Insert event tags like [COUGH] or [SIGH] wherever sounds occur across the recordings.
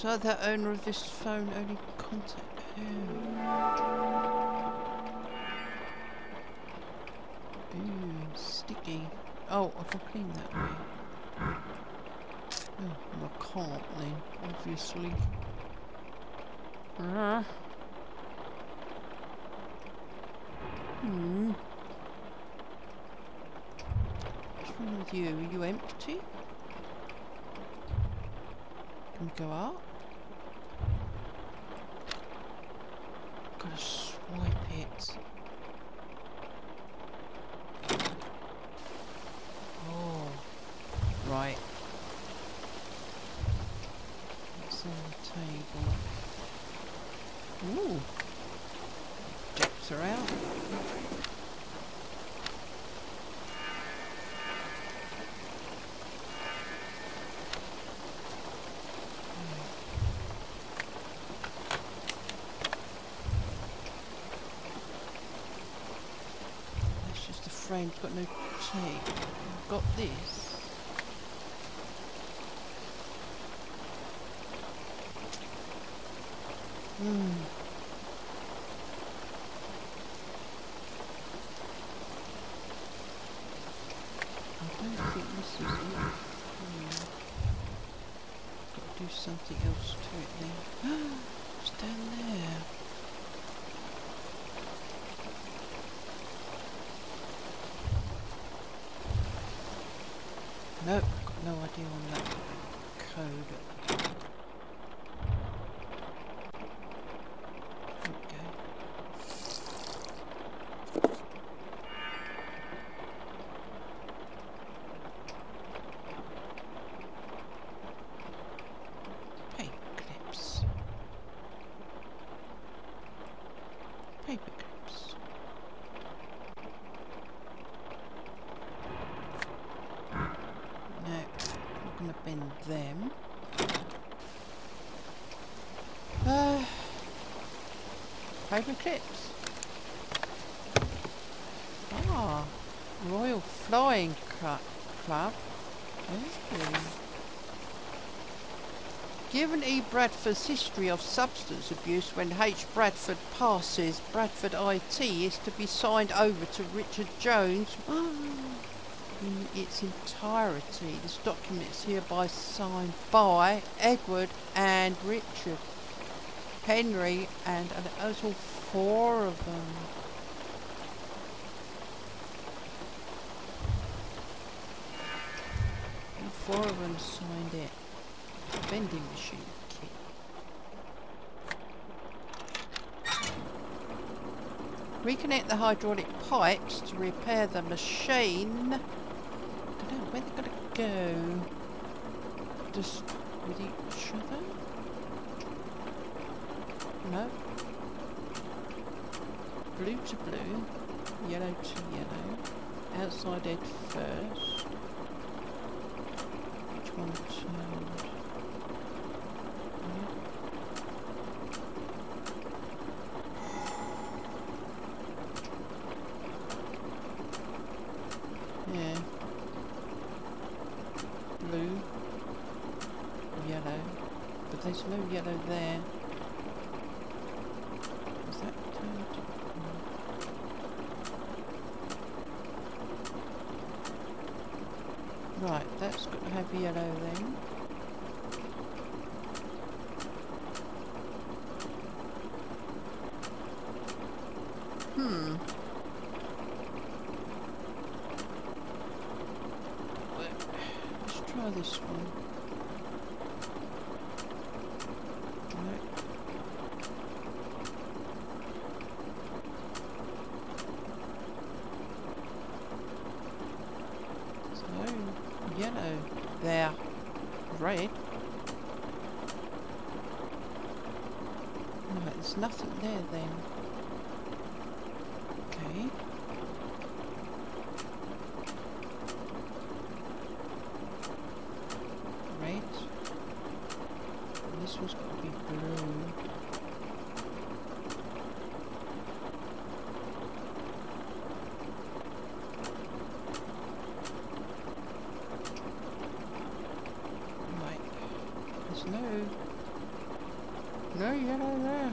So the owner of this phone only contact who? Ooh, sticky. Oh, I can clean that way. Oh, well, I can't then, obviously. Ah. Hmm. What's wrong with you? Are you empty? Can we go up? Gotta swipe it. Oh, right. What's on the table? Ooh. Jacks are out. That's frame, it's got no. I've got this. Hmm. I don't think this is. Hmm. Got to do something else to it then. [GASPS] it's down there. Nope, got no idea on that code. Paper clips. Paper clips. No, not gonna bend them. Uh, paper clips. Ah, Royal Flying Clu- Club. Ooh. Given E. Bradford's history of substance abuse when H. Bradford passes, Bradford IT is to be signed over to Richard Jones [GASPS] in its entirety. This document is hereby signed by Edward and Richard, Henry, and, and there's all four of them. All four of them signed it. Vending machine. Reconnect the hydraulic pipes to repair the machine. Don't know where they're gonna go. Just with each other? No. Blue to blue, yellow to yellow. Outside edge first. Which one turned? Yeah. Blue. Yellow. But there's no yellow there. Is that turned? No. Right, that's got to have yellow then. Hmm. Let's try this one. No. There's no yellow there. Red. No, there's nothing there then. Okay. Red. And this one's got to be blue. Right. There's no No yellow there.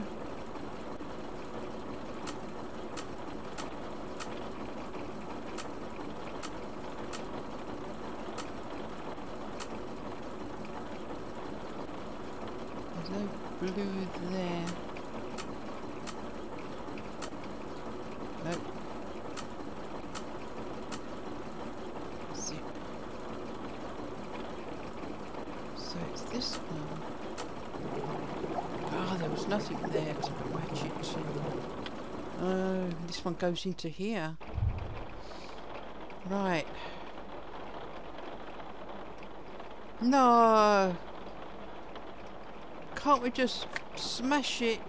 There's no blue there. Nope. That's it. So it's this one. Ah, there was nothing there to match it to. Oh, this one goes into here. Right. No. Can't we just smash it?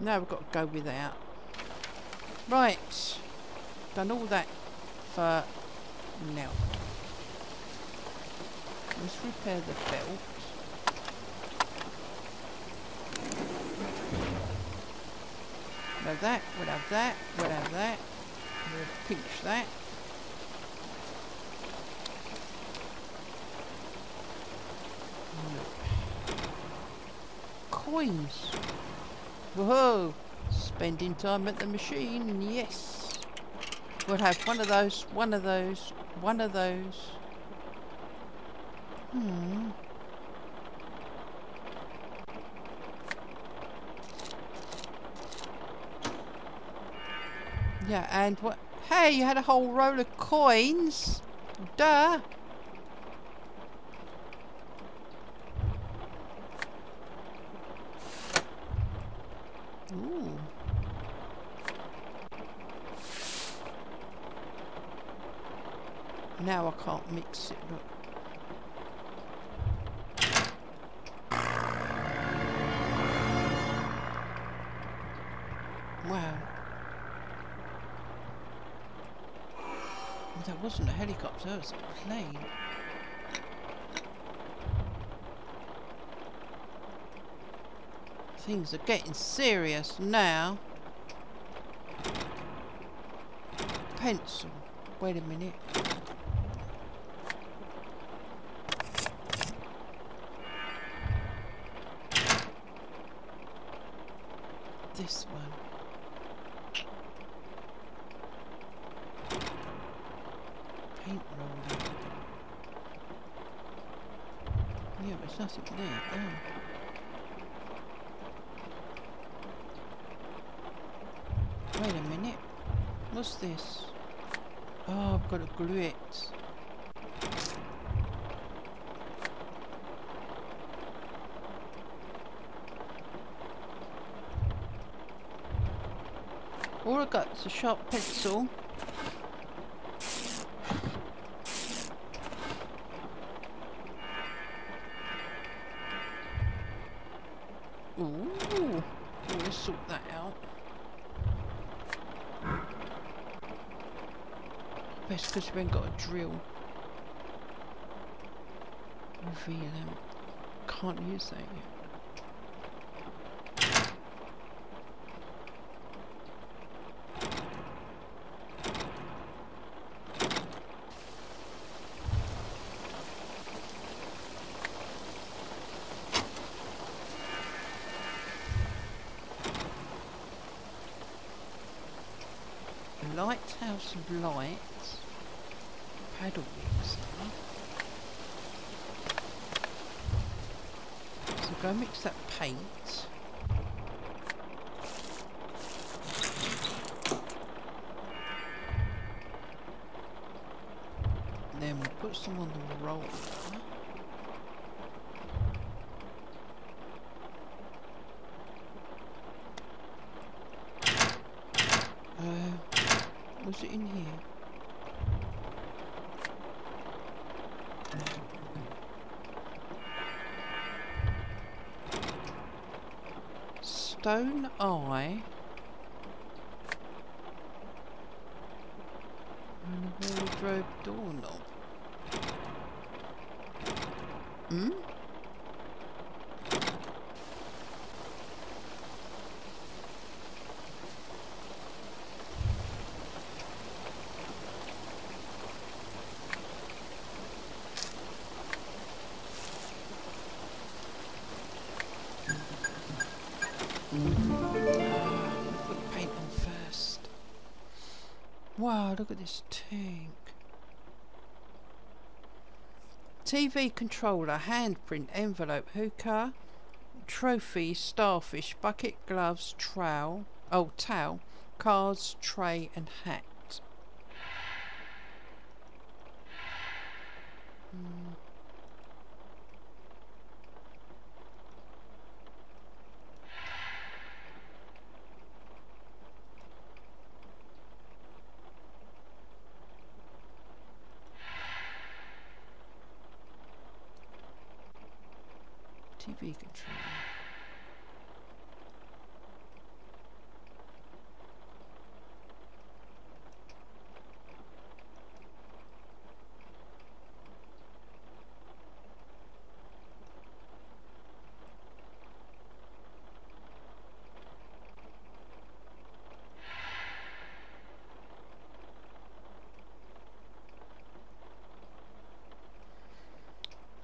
Now we've got to go without. Right. Done all that for now. Let's repair the belt. We'll have that, we'll have that, we'll have that. We'll pinch that. Coins. Whoa! Spending time at the machine, yes. We'll have one of those, one of those, one of those. Hmm. Yeah, and what? Hey, you had a whole roll of coins. Duh. Ooh. Now I can't mix it. Look. Helicopter, it was a plane. Things are getting serious now. Pencil. Wait a minute. This one. Paint roller. Yeah, but there's nothing there. Oh. Wait a minute. What's this? I've got to glue it. All I got is a sharp pencil. Ooh, let's sort that out. Best because we ain't got a drill. VLM. Can't use that yet. Lighthouse of Lights. Paddle mixer. So go mix that paint. Then we'll put some on the roller. Uh, was it in here? Stone eye. TV controller, handprint, envelope, hookah, trophy, starfish, bucket, gloves, trowel, oh, towel, cards, tray and hat. Hmm. TV controller.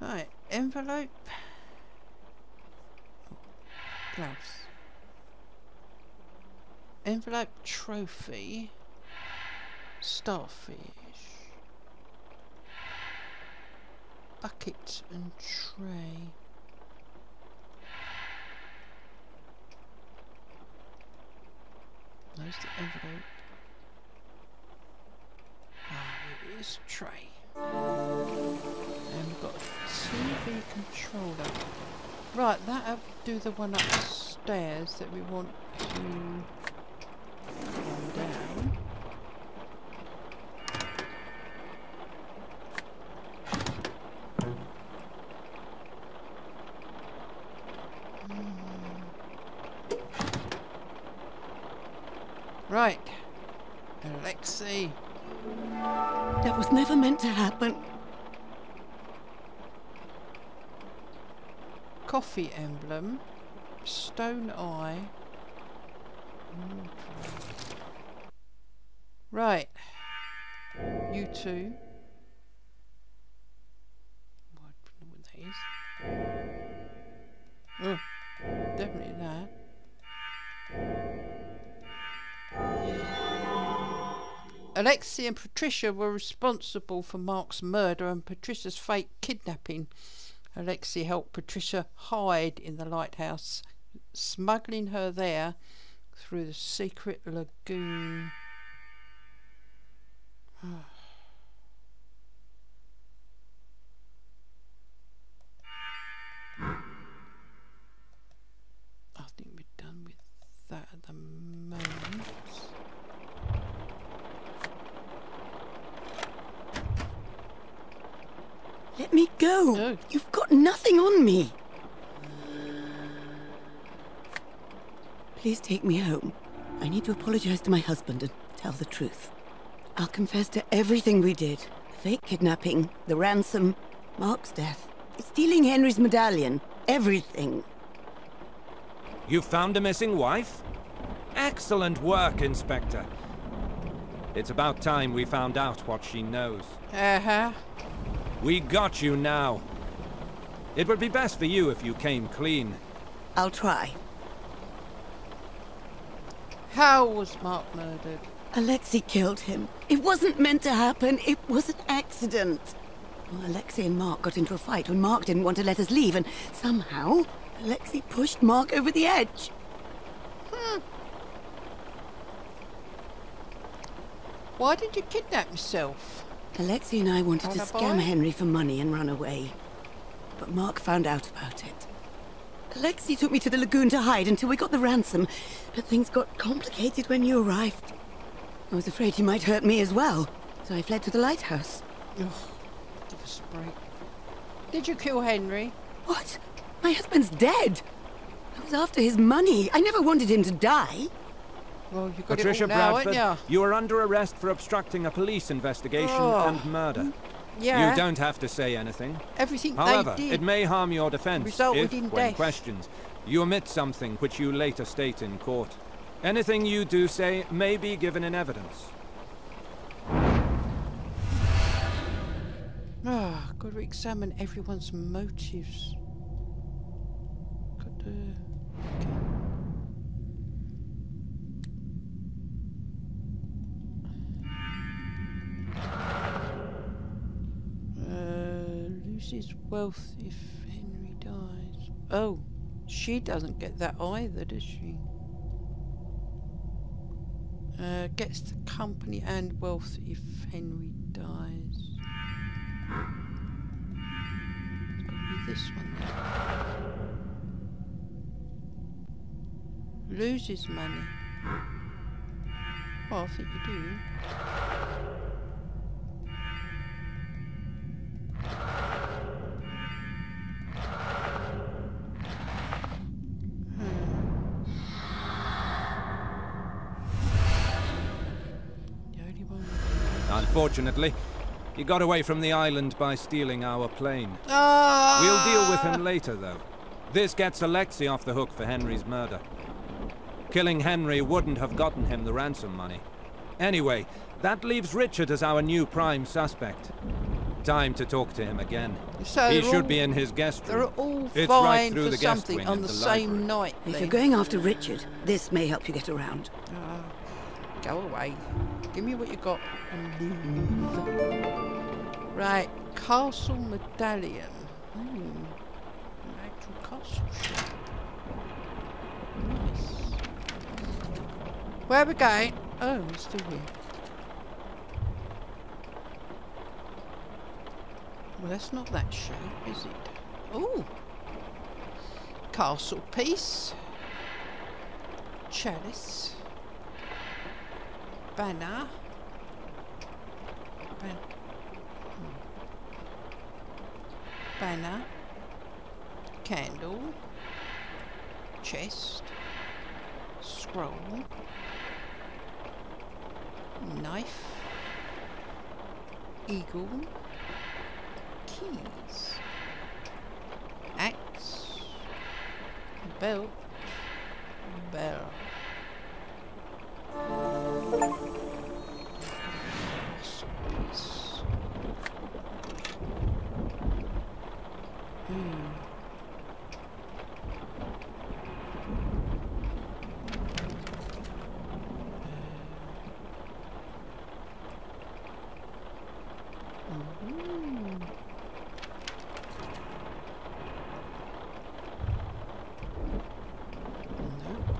Right, envelope gloves. Envelope trophy. Starfish. Bucket and tray. There's the envelope. Ah, it is tray. And we've got TV controller. Right, that'll do the one upstairs that we want to coffee emblem, stone eye. Right. You two. What, what that is? Oh, definitely that. Alexei and Patricia were responsible for Mark's murder and Patricia's fake kidnapping. Alexei helped Patricia hide in the lighthouse, smuggling her there through the secret lagoon. [SIGHS] I think we're done with that at the moment. Let me go. No. You've got nothing on me. Please take me home. I need to apologize to my husband and tell the truth. I'll confess to everything we did. The fake kidnapping, the ransom, Mark's death, stealing Henry's medallion, everything. You found a missing wife? Excellent work, Inspector. It's about time we found out what she knows. Uh-huh. We got you now. It would be best for you if you came clean. I'll try. How was Mark murdered? Alexei killed him. It wasn't meant to happen. It was an accident. Well, Alexei and Mark got into a fight when Mark didn't want to let us leave, and somehow Alexei pushed Mark over the edge. Hmm. Why did you kidnap yourself? Alexei and I wanted to Wanna scam? Henry for money and run away. But Mark found out about it. Alexei took me to the lagoon to hide until we got the ransom, but things got complicated when you arrived. I was afraid he might hurt me as well, so I fled to the lighthouse. Ugh, give us a break. Did you kill Henry? What? My husband's dead! I was after his money. I never wanted him to die. Well, you got Patricia it all now, Bradford, haven't you are under arrest for obstructing a police investigation Oh. and murder. you? Yeah. You don't have to say anything. Everything However, it may harm your defense Resulted if, when death. questioned, you omit something which you later state in court. Anything you do say may be given in evidence. Ah, got to examine everyone's motives. Got to. Loses wealth if Henry dies. Oh, she doesn't get that either, does she? Uh, gets the company and wealth if Henry dies. Be this one then. Loses money. Well, I think you do. Unfortunately, he got away from the island by stealing our plane. Ah! We'll deal with him later, though. This gets Alexei off the hook for Henry's murder. Killing Henry wouldn't have gotten him the ransom money. Anyway, that leaves Richard as our new prime suspect. Time to talk to him again. So he should all- be in his guest They're room. all It's right through for the guest something wing on the the same library. night. If you're going after Richard, this may help you get around. Ah, go away. Give me what you got and leave. Right, castle medallion. Hmm. Castle. Nice. Where are we going? Oh, we're still here. Well, that's not that shape, is it? Oh! Castle piece. Chalice. Banner. Ban. Banner. Candle. Chest. Scroll. Knife. Eagle. Keys. Axe. Belt. Bell. Masterpiece. Hmm. Mhm. Nope.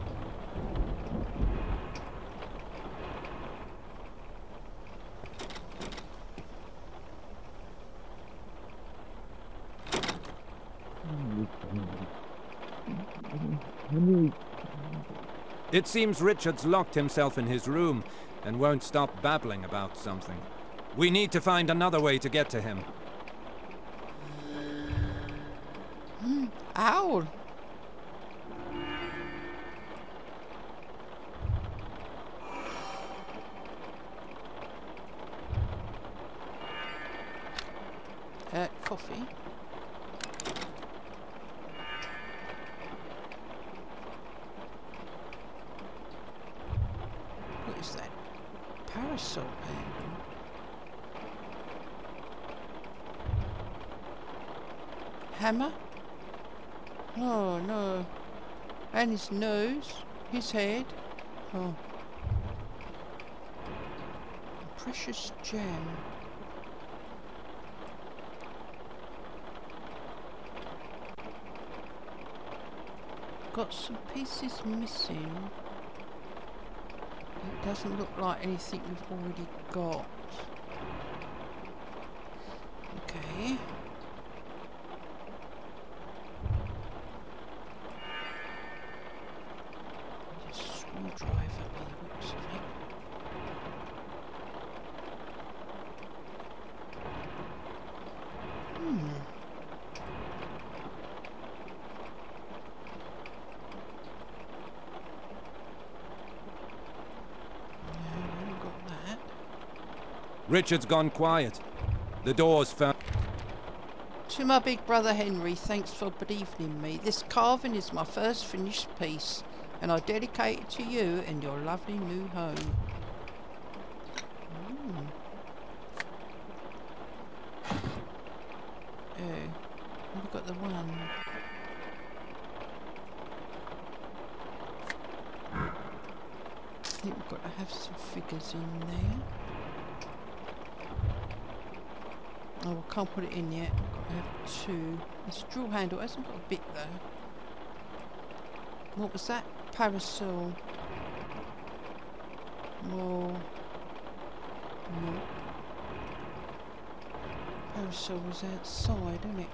It seems Richard's locked himself in his room and won't stop babbling about something. We need to find another way to get to him. Hmm, owl. Parasol handle. Hammer? Oh no. And his nose, his head. Oh. Precious gem. Got some pieces missing. It doesn't look like anything we've already got. Okay. Need a screwdriver by the looks of it. Hmm. No, I haven't got that. Richard's gone quiet. The door's found. To my big brother Henry, thanks for believing me. This carving is my first finished piece, and I dedicate it to you and your lovely new home. Hmm. Uh, oh, we've got the one. I think we've got to have some figures in there. Oh, I can't put it in yet. Got I have two. This drill handle hasn't got a bit though. What was that? Parasol. More. No. Parasol was outside, isn't it?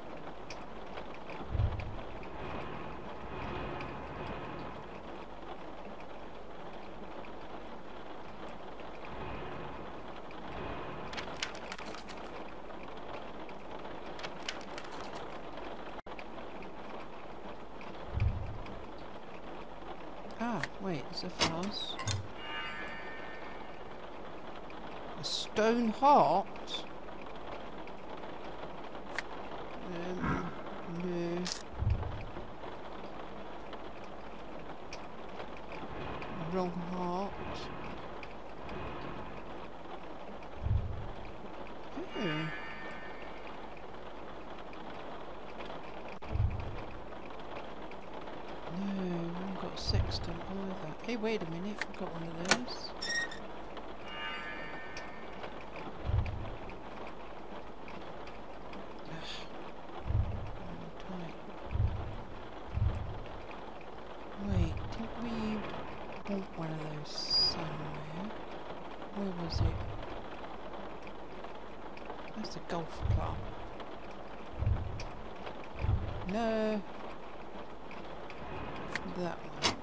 Ah, wait, it's a vase. A stone heart? Um, no. Wrong heart. Oh. No, I haven't got a sextant either. Hey, wait a minute, I've got one of those. Ugh. Hold tight. Wait, did we bought one of those somewhere? Where was it? That's the golf club. No, that one.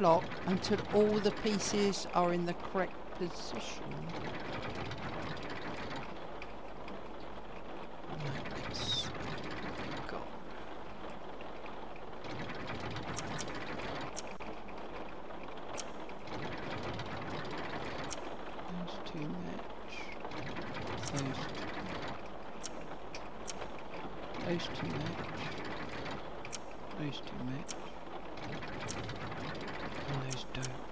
Spin the lock until all the pieces are in the correct position. Those two match. Those two match. Those don't.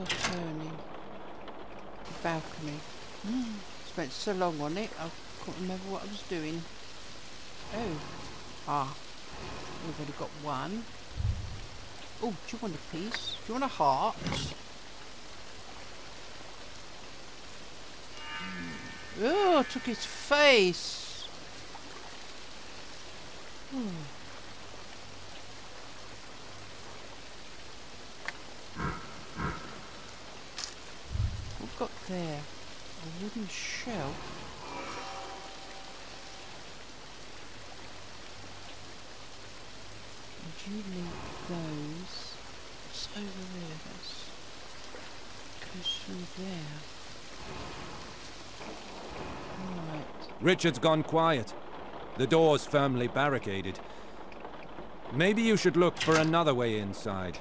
I turning? The balcony. Spent so long on it, I can't remember what I was doing. Oh. Ah. We've only got one. Oh, do you want a piece? Do you want a heart? Hmm. Oh, took his face. Hmm. We've got there a wooden shelf. And you leave those. It's over there. That's goes through there. Right. Richard's gone quiet. The door's firmly barricaded. Maybe you should look for another way inside.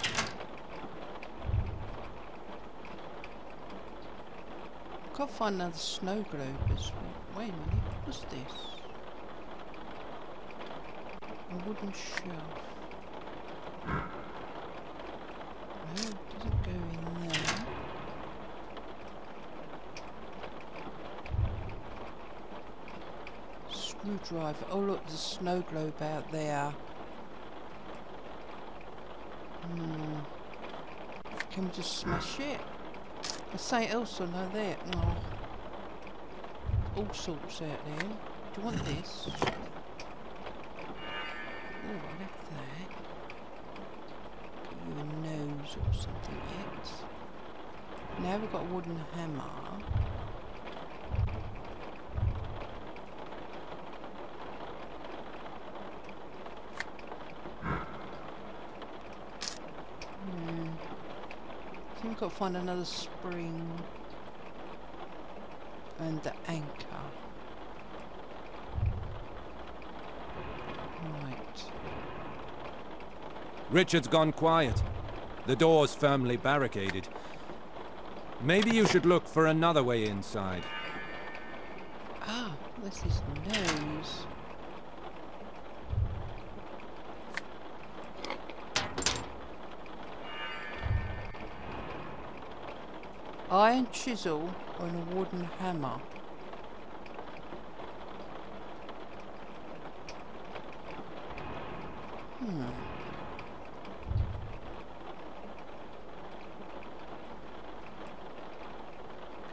Find another snow globe as well. Wait a minute, what's this? A wooden shelf. No, it doesn't go in there. Screwdriver. Oh look, there's a snow globe out there. Hmm. Can we just smash it? There's something else on there. there. Oh. All sorts out there. Do you want this? [COUGHS] Oh, I left that. You a nose or something yet. Now we've got a wooden hammer. Hmm. To find another spring and the anchor. Right. Richard's gone quiet. The door's firmly barricaded. Maybe you should look for another way inside. Ah, this is nose. Iron chisel on a wooden hammer. Hmm.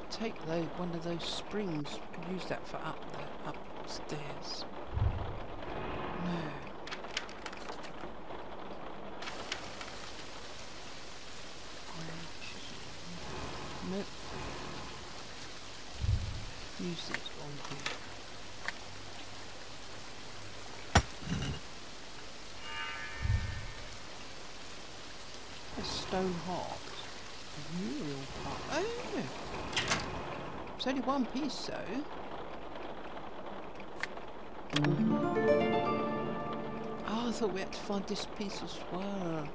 Take one of those springs. Use that for up there, upstairs. No. Iron chisel. Nope. Here. A stone heart. A mural part. Oh! It's only one piece though. Oh, I thought we had to find this piece as well.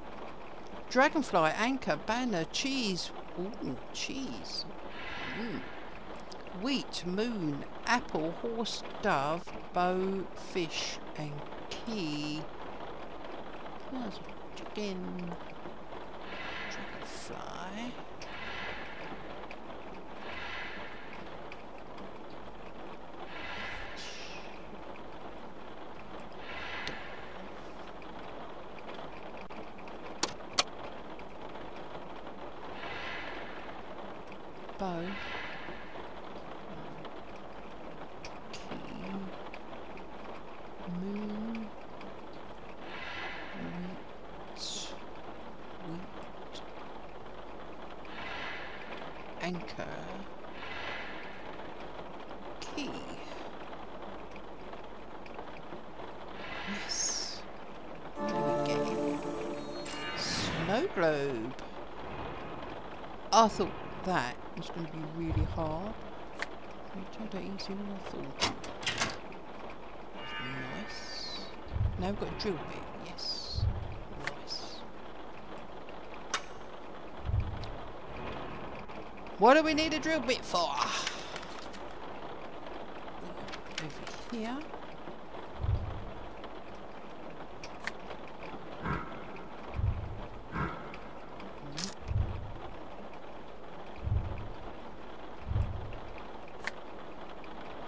Dragonfly, anchor, banner, cheese. Ooh, cheese. Mm. Wheat, moon, apple, horse, dove, bow, fish, and key. Chicken. Dragonfly. bow. Key. Moon. Wheat. Wheat. Anchor. Key. Yes. There we go. Snow globe. I thought that was going to be really hard. It turned out easier than I thought. Nice. Now we've got a drill bit. Yes. Nice. What do we need a drill bit for? Over here.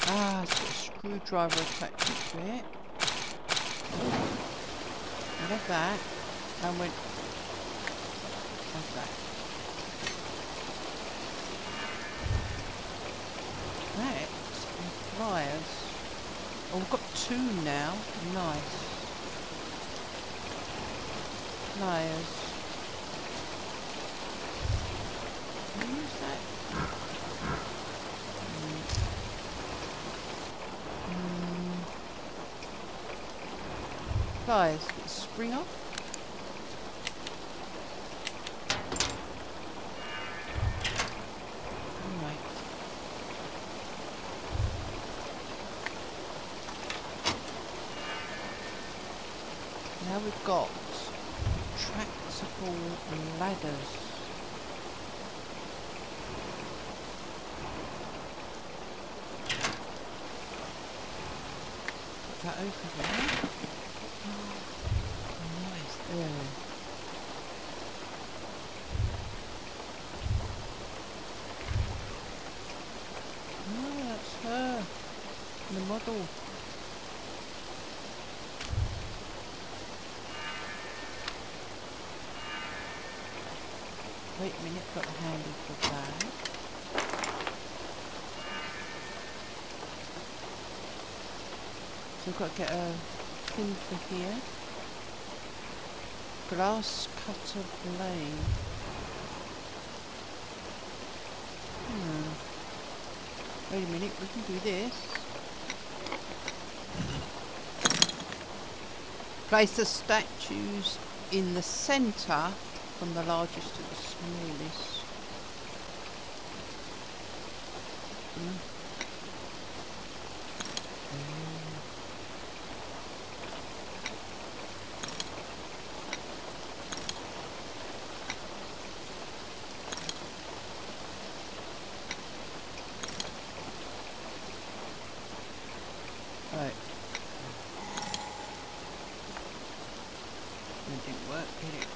Ah, it's got a screwdriver attached to it. We have that. And we have that. That and pliers. Oh, we've got two now. Nice. Pliers. Can use that? Mm. Mm. The spring off. Right. Now we've got tractable ladders. Put that over there. Oh, nice there. Oh, that's her. The model. Wait a minute, got the handle for that. So we've got to get a pin for here. Glass cutter blade. Hmm. Wait a minute, we can do this. Place the statues in the centre from the largest to the smallest. Mm. Right. That didn't work, did it?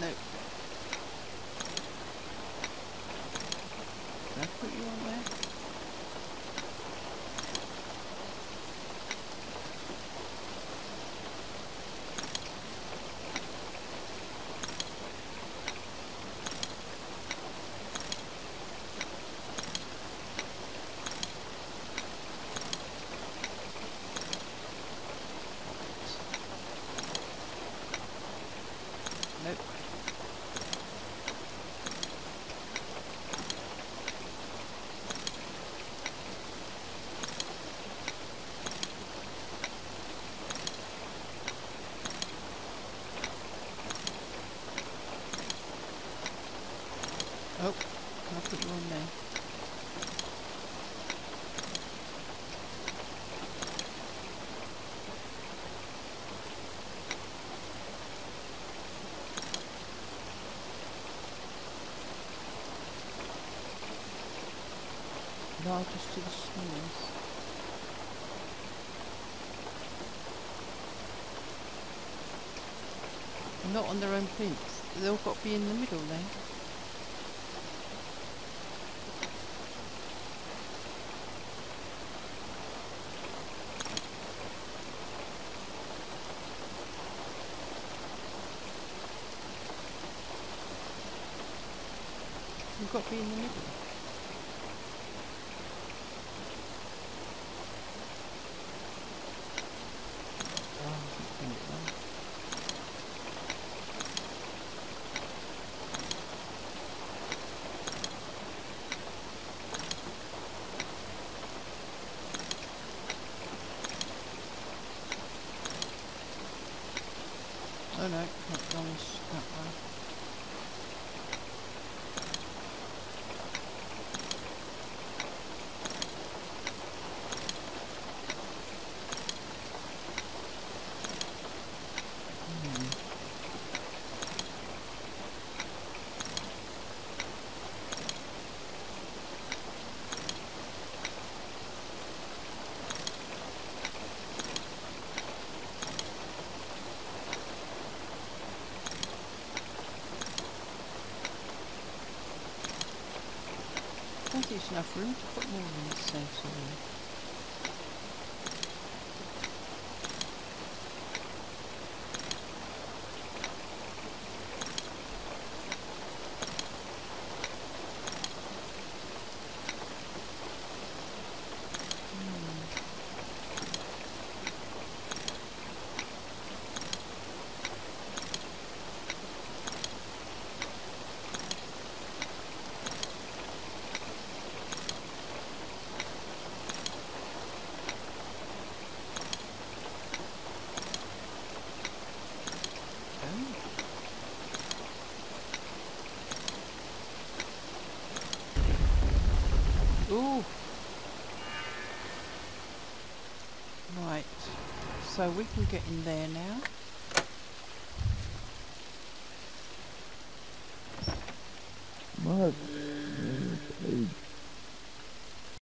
No. Did I put you on there? Nope. Oh, can I put you on there? Largest to the smallest. Not on their own plinths. They've all got to be in the middle then. You've got to be in the middle. Oh, bring it down. no, not gone this that way. I think there's enough room to put more in the there. Ooh. Right. So we can get in there